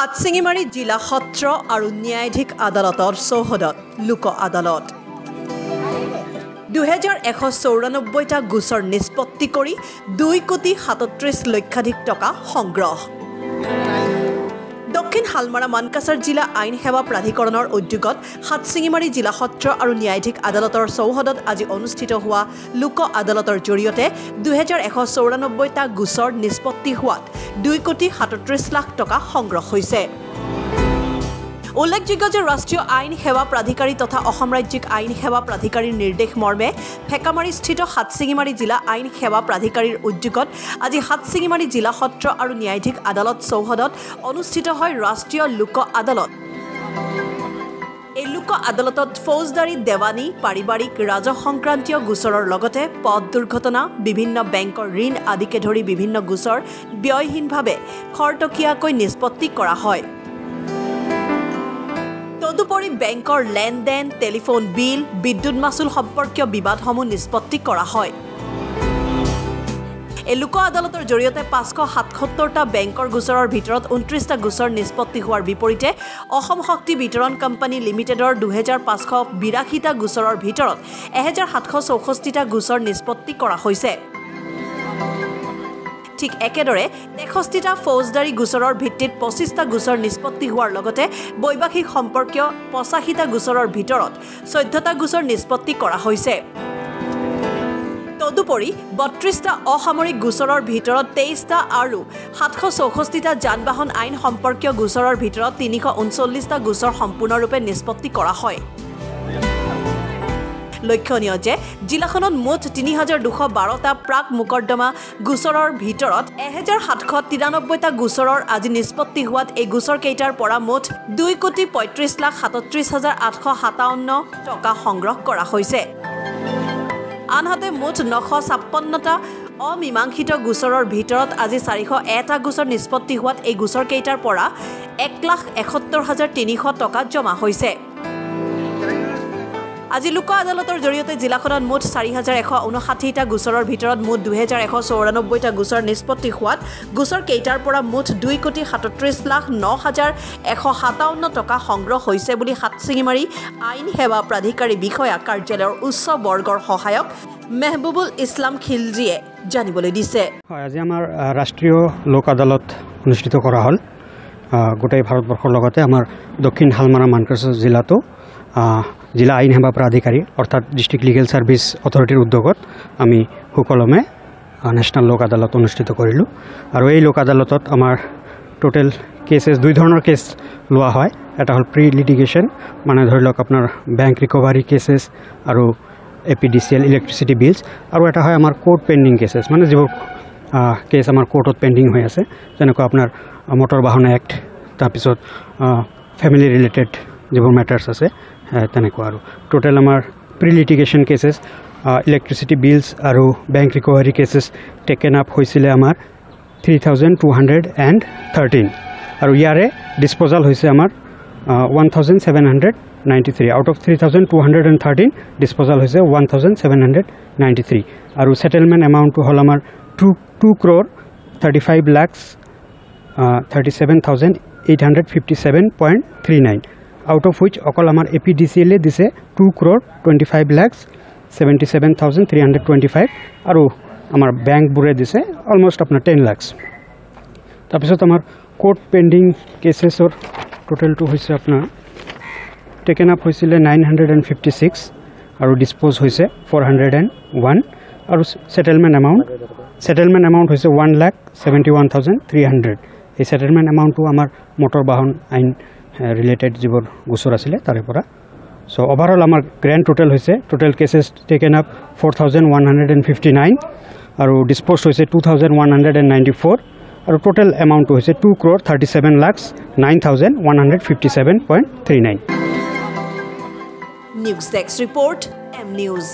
হাটশিঙিমাৰী জিলা সত্ৰ আৰু ন্যায়াধীশ আদালতৰ চৌহদত লোক আদালত। দুহেজাৰ এশ চৌৰানব্বৈটা গোচৰ নিষ্পত্তি কৰি দুই কোটি সাতত্ৰিছ লক্ষাধিক টকা সংগ্ৰহ। দক্ষিণ শালমাৰা মানকাছাৰ জিলা আইন সেৱা প্ৰাধিকৰণৰ উদ্যোগত সাতশিঙিমাৰী জিলা সত্ৰ আৰু ন্যায়াধীশ আদালতৰ চৌহদত আজি অনুষ্ঠিত হোৱা লোক আদালতৰ জৰিয়তে দুহেজাৰ এশ চৌৰানব্বৈটা গোচৰ নিষ্পত্তি হোৱাত দুই কোটি সাতত্ৰিছ লাখ টকা সংগ্ৰহ হৈছে। উল্লেখযোগ্য যে ৰাষ্ট্ৰীয় আইন সেৱা প্ৰাধিকাৰী তথা অসম ৰাজ্যিক আইন সেৱা প্ৰাধিকাৰীৰ নিৰ্দেশ মৰ্মে ফেকামাৰীস্থিত সাতশিঙিমাৰী জিলা আইন সেৱা প্ৰাধিকাৰীৰ উদ্যোগত আজি সাতশিঙিমাৰী জিলা সত্ৰ আৰু ন্যায়াধীশ আদালত চৌহদত অনুষ্ঠিত হয় ৰাষ্ট্ৰীয় লোক আদালত। এই লোক আদালতত ফৌজদাৰী দেৱানী পাৰিবাৰিক ৰাজহ সংক্ৰান্তীয় গোচৰৰ লগতে পথ দুৰ্ঘটনা বিভিন্ন বেংকৰ ঋণ আদিকে ধৰি বিভিন্ন গোচৰ ব্যয়হীনভাৱে খৰতকীয়াকৈ নিষ্পত্তি কৰা হয়। তদুপৰি বেংকৰ লেনদেন টেলিফোন বিল বিদ্যুৎ মাচুল সম্পৰ্কীয় বিবাদসমূহ নিষ্পত্তি কৰা হয়। এই লোক আদালতৰ জৰিয়তে পাঁচশ সাতসত্তৰটা বেংকৰ গোচৰৰ ভিতৰত ঊনত্ৰিছটা গোচৰ নিষ্পত্তি হোৱাৰ বিপৰীতে অসম শক্তি বিতৰণ কোম্পানী লিমিটেডৰ দুহেজাৰ পাঁচশ বিৰাশীটা গোচৰৰ ভিতৰত এহেজাৰ সাতশ চৌষষ্ঠিটা গোচৰ নিষ্পত্তি কৰা হৈছে। ঠিক একেদৰে তেষষ্ঠিটা ফৌজদাৰী গোচৰৰ ভিত্তিত পঁচিছটা গোচৰ নিষ্পত্তি হোৱাৰ লগতে বৈবাহিক সম্পৰ্কীয় পঁচাশীটা গোচৰৰ ভিতৰত চৈধ্যটা গোচৰ নিষ্পত্তি কৰা হৈছে। তদুপৰি বত্ৰিছটা অসামৰিক গোচৰৰ ভিতৰত তেইছটা আৰু সাতশ চৌষষ্ঠিটা যান বাহন আইন সম্পৰ্কীয় গোচৰৰ ভিতৰত তিনিশ ঊনচল্লিছটা গোচৰ সম্পূৰ্ণৰূপে নিষ্পত্তি কৰা হয়। লক্ষণীয় যে জিলাখনত মুঠ তিনি হাজাৰ দুশ বাৰটা প্ৰাক মোকৰ্দমা গোচৰৰ ভিতৰত এহেজাৰ সাতশ তিৰানব্বৈটা গোচৰৰ আজি নিষ্পত্তি হোৱাত এই গোচৰকেইটাৰ পৰা মুঠ দুই কোটি পঁয়ত্ৰিছ লাখ সাতত্ৰিছ হাজাৰ আঠশ সাতাৱন্ন টকা সংগ্ৰহ কৰা হৈছে। আনহাতে মুঠ নশ ছাপন্নটা অমীমাংসিত গোচৰৰ ভিতৰত আজি চাৰিশ এটা গোচৰ নিষ্পত্তি হোৱাত এই গোচৰকেইটাৰ পৰা এক লাখ এসত্তৰ হাজাৰ তিনিশ টকা জমা হৈছে। আজি লোক আদালতৰ জৰিয়তে জিলাখনত মুঠ চাৰি হাজাৰ এশ ঊনষাঠিটা গোচৰৰ ভিতৰত মুঠ দুহেজাৰ এশ চৌৰানব্বৈটা গোচৰ নিষ্পত্তি হোৱাত গোচৰ কেইটাৰ পৰা মুঠ দুই কোটি সাতত্ৰিছ লাখ ন হাজাৰ এশ সাতাৱন্ন টকা সংগ্ৰহ হৈছে বুলি সাতশিঙিমাৰী আইন সেৱা প্ৰাধিকাৰী বিষয়া কাৰ্যালয়ৰ উচ্চ বৰ্গৰ সহায়ক মেহবুবুল ইছলাম খিলজীয়ে জানিবলৈ দিছে। হয় আজি আমাৰ ৰাষ্ট্ৰীয় লোক আদালত অনুষ্ঠিত কৰা হ'ল। গোটেই ভাৰতবৰ্ষৰ লগতে আমাৰ দক্ষিণ হালমাৰা মানকাছাৰ জিলাতো জিলা আইন সেৱা প্ৰাধিকাৰী অৰ্থাৎ ডিষ্ট্ৰিক্ট লিগেল ছাৰ্ভিচ অথৰিটিৰ উদ্যোগত আমি সুকলমে নেশ্যনেল লোক আদালত অনুষ্ঠিত কৰিলোঁ। আৰু এই লোক আদালতত আমাৰ টোটেল কেছেছ দুই ধৰণৰ কেছ লোৱা হয়। এটা হ'ল প্ৰি লিটিগেশ্যন মানে ধৰি লওক আপোনাৰ বেংক ৰিকভাৰী কেছেছ আৰু A P D C L electricity bills আৰু এটা হয় আমাৰ কোৰ্ট পেণ্ডিং কেছেছ মানে যিবোৰ কেছ আমাৰ কোৰ্টত পেণ্ডিং হৈ আছে যেনেকুৱা আপোনাৰ মটৰ বাহন এক্ট তাৰপিছত ফেমিলি ৰিলেটেড যিবোৰ মেটাৰ্ছ আছে তেনেকুৱা আৰু। টোটেল আমাৰ pre litigation cases electricity bills আৰু bank recovery cases taken up হৈছিলে আমাৰ three thousand two hundred and thirteen আৰু ইয়াৰে ডিছপ'জাল হৈছে আমাৰ one thousand seven hundred ninety three out of three thousand two hundred and thirteen disposal হৈছে one thousand seven hundred ninety three আৰু settlement এমাউণ্টটো হ'ল আমাৰ two two crore thirty five lakhs thirty seven thousand eight hundred fifty seven point three nine out of which অকল আমাৰ A P D C এলে দিছে two crore twenty five lakhs seventy seven thousand three hundred twenty five আৰু আমাৰ বেংকবোৰে দিছে almost আপোনাৰ ten lakhs তাৰপিছত আমাৰ কোৰ্ট পেণ্ডিং কেছেছৰ টোটেলটো হৈছে আপোনাৰ টেকেন আপ হৈছিলে nine hundred and fifty six আৰু ডিছপ'জ হৈছে ফ'ৰ হাণ্ড্ৰেড এণ্ড ওৱান আৰু ছেটেলমেণ্ট এমাউণ্ট ছেটেলমেণ্ট এমাউণ্ট হৈছে one lakh seventy one thousand three hundred এই ছেটেলমেণ্ট এমাউণ্টটো আমাৰ মটৰ বাহন আইন ৰিলেটেড যিবোৰ গোচৰ আছিলে তাৰে পৰা। চ' অভাৰঅল আমাৰ গ্ৰেণ্ড টোটেল হৈছে total cases taken up four thousand one hundred and fifty nine আৰু ডিছপ'জ হৈছে two thousand one hundred and ninety four আৰু টোটেল এমাউণ্টটো হৈছে two crore thirty seven lakhs nine thousand one hundred fifty seven point three nine news desk report M news